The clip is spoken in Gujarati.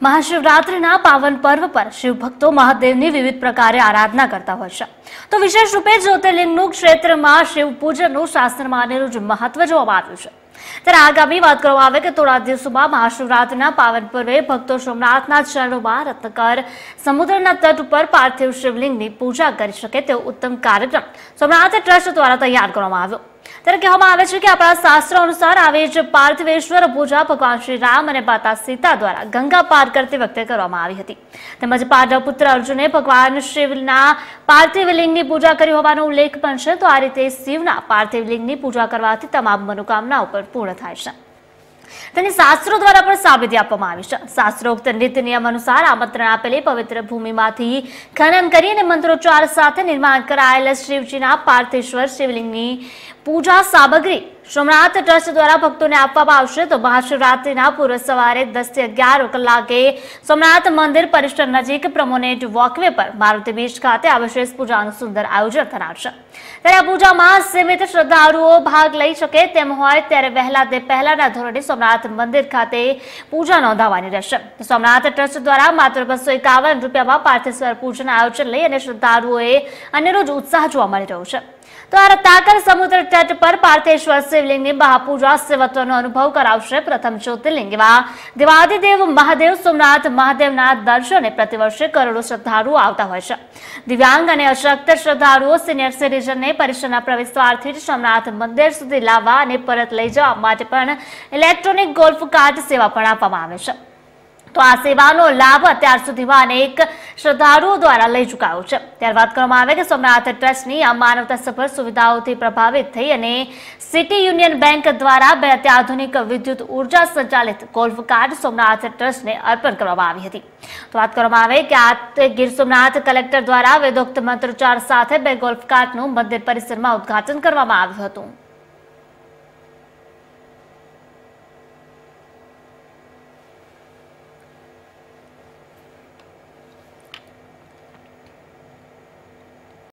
મહાશિવરાત્રિના પાવન પર્વ પર શિવભક્તો મહાદેવની વિવિધ પ્રકારે આરાધના કરતા હોય છે. તો વિશેષ રૂપે જ્યોતિર્લિંગનું ક્ષેત્રમાં શિવ પૂજનનું શાસ્ત્રમાં અનેરું જ મહત્વ જોવામાં આવ્યું છે. ત્યારે આગામી વાત કરવામાં આવે કે થોડા દિવસોમાં મહાશિવરાત્રિના પાવન પર્વે ભક્તો સોમનાથના ચરણોમાં રત્નકર સમુદ્રના તટ ઉપર પાર્થિવ શિવલિંગની પૂજા કરી શકે તેવો ઉત્તમ કાર્યક્રમ સોમનાથ ટ્રસ્ટ દ્વારા તૈયાર કરવામાં આવ્યો. ત્યારે કહેવામાં આવે છે કે આપણા શાસ્ત્ર અનુસાર આવી જ પાર્થવેશ્વર પૂજા ભગવાન શ્રી રામ અને માતા સીતા દ્વારા ગંગા પાર કરતી વખતે કરવામાં આવી હતી. તેમજ પાંડવ પુત્ર અર્જુને ભગવાન શિવના પાર્થિવલિંગની પૂજા કરી હોવાનો ઉલ્લેખ પણ છે. તો આ રીતે શિવના પાર્થિવલિંગની પૂજા કરવાથી તમામ મનોકામનાઓ પણ પૂર્ણ થાય છે. તેની શાસ્ત્રો દ્વારા પણ સાબિતી આપવામાં આવી છે. શાસ્ત્રોક્ત નીતિ નિયમ અનુસાર આમંત્રણ આપેલી પવિત્ર ભૂમિમાંથી ખનન કરી અને મંત્રોચ્ચાર સાથે નિર્માણ કરાયેલ શિવજીના પાર્થેશ્વર શિવલિંગની પૂજા સામગ્રી સોમનાથ ટ્રસ્ટ દ્વારા ભક્તોને આપવામાં આવશે. તો મહાશિવરાત્રિના પૂર્વ સવારે દસથી અગિયાર કલાકે સોમનાથ મંદિર પરિસર નજીક પ્રમોનેટ વોકવે પર મારુતિ બીચ ખાતે આ પૂજાનું સુંદર આયોજન કરાશે ત્યારે આ પૂજામાં સીમિત શ્રદ્ધાળુઓ ભાગ લઈ શકે તેમ હોય ત્યારે વહેલા તે પહેલાના ધોરણે સોમનાથ મંદિર ખાતે પૂજા નોંધાવવાની રહેશે. સોમનાથ ટ્રસ્ટ દ્વારા માત્ર બસો એકાવન રૂપિયામાં પાર્થેશ્વર પૂજન આયોજન લઈ અને શ્રદ્ધાળુઓએ અનેરો જ ઉત્સાહ જોવા મળી રહ્યો છે. તો આ સમુદ્ર તટ પર પાર્થેશ્વર શિવલિંગની મહાપૂજા સેવત્વનો અનુભવ કરાવશે પ્રથમ જ્યોતિર્લિંગ એવા મહાદેવ, સોમનાથ મહાદેવના દર્શને પ્રતિવર્ષે કરોડો શ્રદ્ધાળુઓ આવતા હોય છે. દિવ્યાંગ અને અશક્ત શ્રદ્ધાળુઓ સિનિયર સિટીઝનને પરિસરના પ્રવેશદ્વારથી જ સોમનાથ મંદિર સુધી લાવવા અને પરત લઈ જવા માટે પણ ઇલેક્ટ્રોનિક ગોલ્ફ કાર્ટ સેવા પણ આપવામાં આવે છે. તો આ સેવાનો લાભ અત્યાર સુધીમાં અનેક શ્રદ્ધાળુઓ દ્વારા લઈ ચુકાયો છે. ત્યારે વાત કરવામાં આવે કે સોમનાથ ટ્રસ્ટની આ માનવતા સફળ સુવિધાઓથી પ્રભાવિત થઈ અને સિટી યુનિયન બેંક દ્વારા બે અત્યાધુનિક વિદ્યુત ઊર્જા સંચાલિત ગોલ્ફ કાર્ડ સોમનાથ ટ્રસ્ટને અર્પણ કરવામાં આવી હતી. તો વાત કરવામાં આવે કે આ ગીર સોમનાથ કલેક્ટર દ્વારા વેદોક્ત મંત્રોચ્ચાર સાથે બે ગોલ્ફ કાર્ટનું મંદિર પરિસરમાં ઉદઘાટન કરવામાં આવ્યું હતું.